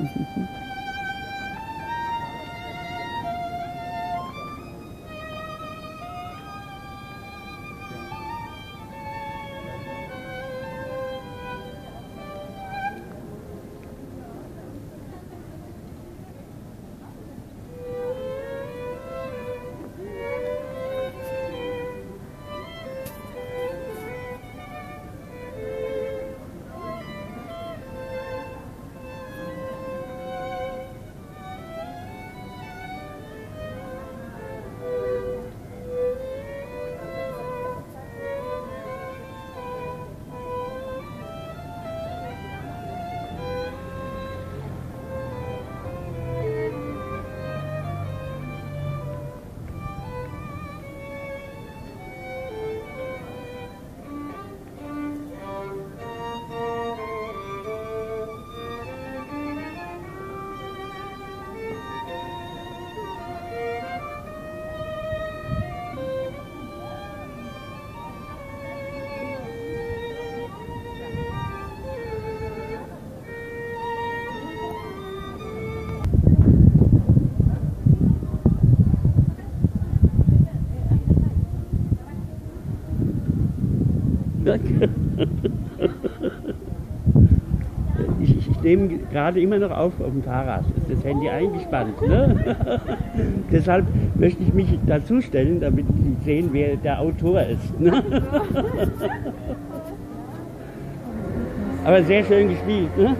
Mm-hmm. Danke. Ich, ich, ich nehme gerade immer noch auf auf dem Fahrrad. Ist das Handy eingespannt. Ne? Deshalb möchte ich mich dazustellen, damit Sie sehen, wer der Autor ist. Ne? Aber sehr schön gespielt. Ne?